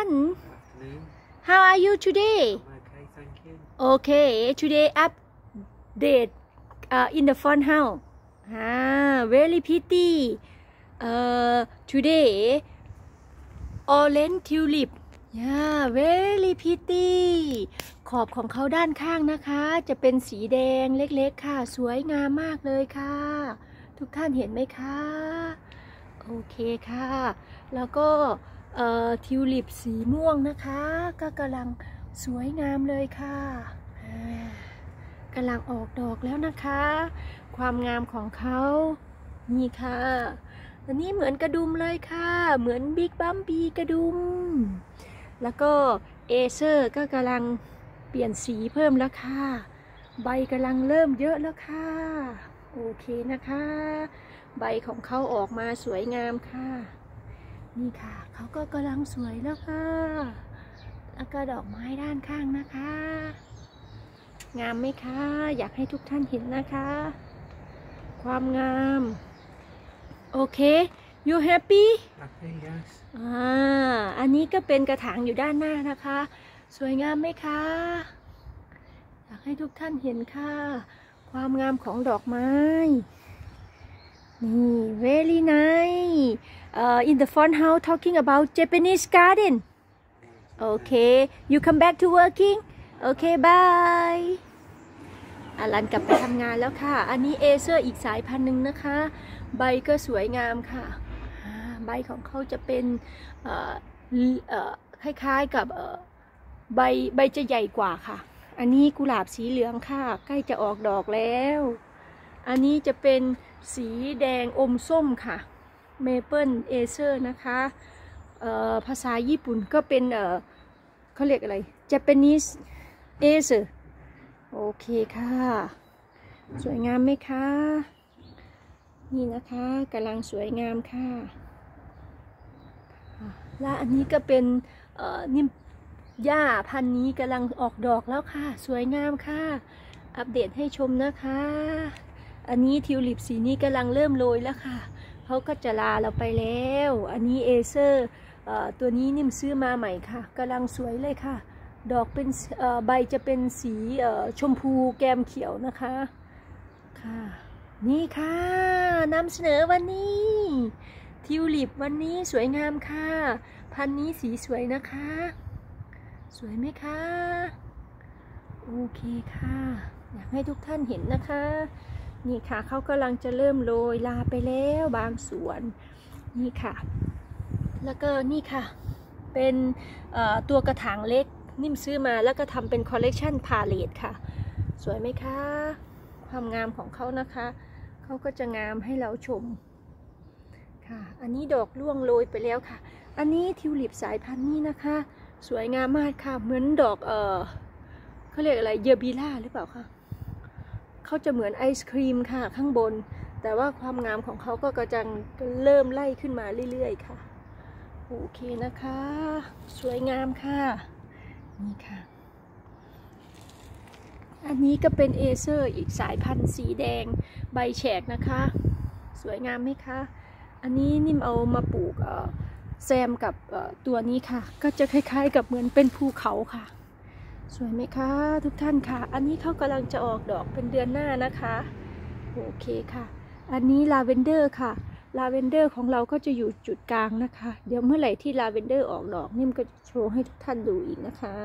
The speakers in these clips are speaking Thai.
Afternoon. How are you today? I'm okay, thank you. Okay, today update uh, in the fun house. Ah, very pretty. Uh, today, orange tulip. Yeah, very pretty. ขอบของเขาด้านข้างนะคะ จะเป็นสีแดงเล็กๆค่ะ สวยงามมากเลยค่ะ ทุกท่านเห็นไหมคะ โอเคค่ะ แล้วก็เอ่อ ทิวลิปสีม่วงนะคะ ก็กำลังสวยงามเลยค่ะกำลังออกดอกแล้วนะคะ ความงามของเขานี่ค่ะอันนี้เหมือนกระดุมเลยค่ะ เหมือน big บัมบีกระดุม แล้วก็ Acer ก็กำลังเปลี่ยนสีเพิ่มแล้วค่ะ ใบกำลังเริ่มเยอะแล้วค่ะ โอเคนะคะ ใบของเขาออกมาสวยงามค่ะ นี่ค่ะ เขาก็กำลังสวยแล้วค่ะ แล้วก็ดอกไม้ด้านข้างนะคะ งามไหมคะ อยากให้ทุกท่านเห็นนะคะ ความงาม โอเค you happy Happy, yes. อ่า อันนี้ก็เป็นกระถางอยู่ด้านหน้านะคะ สวยงามไหมคะ อยากให้ทุกท่านเห็นค่ะ ความงามของดอกไม้ นี่ very nice uh, in the front house talking about Japanese garden okay you come back to working okay bye อารันกลับไปทำงานแล้วค่ะ อันนี้เอเซอร์อีกสายพันธุ์หนึ่งนะคะ ใบก็สวยงามค่ะ ใบของเขาจะเป็นคล้ายๆกับใบใบจะใหญ่กว่าค่ะ อันนี้กุหลาบสีเหลืองค่ะ ใกล้จะออกดอกแล้ว อันนี้จะเป็นสีแดงอมส้มค่ะ เมเปิล Acer นะคะเอ่อภาษาญี่ปุ่นก็เป็นเอ่อเขาเรียกอะไร Japanese Acer โอเคค่ะ สวยงามไหมคะ นี่นะคะกำลังสวยงามค่ะ และอันนี้ก็เป็นเอ่อนิ่มหญ้าพันนี้กำลังออกดอกแล้วค่ะ สวยงามค่ะ อัปเดตให้ชมนะคะ อันนี้ทิวลิปสีนี้กำลังเริ่มโรยแล้วค่ะ เขาก็จะลาเราไปแล้ว อันนี้เอเซอร์ตัวนี้นิ่มซื้อมาใหม่ค่ะกำลังสวยเลยค่ะ ดอกเป็นใบจะเป็นสีชมพูแกมเขียวนะคะค่ะ นี่ค่ะนำเสนอวันนี้ ทิวลิปวันนี้สวยงามค่ะ พันธุ์นี้สีสวยนะคะ สวยไหมคะ โอเคค่ะ อยากให้ทุกท่านเห็นนะคะ นี่ค่ะเขากำลังจะเริ่มโรยราไปแล้วบางส่วนนี่ค่ะ แล้วก็นี่ค่ะ เป็นตัวกระถางเล็กนิ่มซื้อมาแล้วก็ทำเป็น collection pallet ค่ะ สวยไหมคะ ความงามของเขานะคะเขาก็จะงามให้เราชมค่ะ อันนี้ดอกร่วงโรยไปแล้วค่ะ อันนี้ทิวลิปสายพันธุ์นี้นะคะ สวยงามมากค่ะ เหมือนดอกเออเขาเรียกอะไรเยอบีล่าหรือเปล่าคะ เขาจะเหมือนไอศครีมค่ะข้างบน แต่ว่าความงามของเขาก็กระจังเริ่มไล่ขึ้นมาเรื่อยๆค่ะ โอเคนะคะ สวยงามค่ะ นี่ค่ะ อันนี้ก็เป็น Acer อีกสายพันธุ์สีแดงใบแฉกนะคะ สวยงามไหมคะ อันนี้นิ่มเอามาปลูกแซมกับตัวนี้ค่ะ ก็จะคล้ายๆกับเหมือนเป็นภูเขาค่ะ สวยไหมคะทุกท่านค่ะ อันนี้เขากำลังจะออกดอกเป็นเดือนหน้านะคะ โอเคค่ะ อันนี้ลาเวนเดอร์ค่ะ ลาเวนเดอร์ของเราก็จะอยู่จุดกลางนะคะ เดี๋ยวเมื่อไหร่ที่ลาเวนเดอร์ออกดอกนิ่มก็จะโชว์ให้ทุกท่านดูอีกนะคะ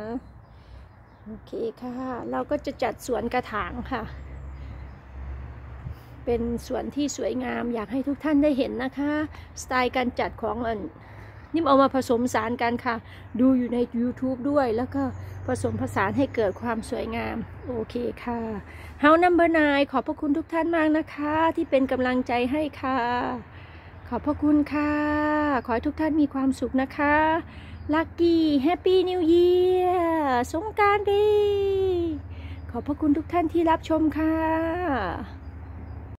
โอเคค่ะ เราก็จะจัดสวนกระถางค่ะ เป็นสวนที่สวยงามอยากให้ทุกท่านได้เห็นนะคะ สไตล์การจัดของอัน นิ่มเอามาผสมสารกันค่ะ ดูอยู่ใน YouTube ด้วย แล้วก็ผสมผสานให้เกิดความสวยงาม โอเคค่ะ House Number 9ขอบพระคุณทุกท่านมากนะคะ ที่เป็นกำลังใจให้ค่ะ ขอบพระคุณค่ะ ขอให้ทุกท่านมีความสุขนะคะLucky Happy New Year สงกรานต์ดี ขอบพระคุณทุกท่านที่รับชมค่ะ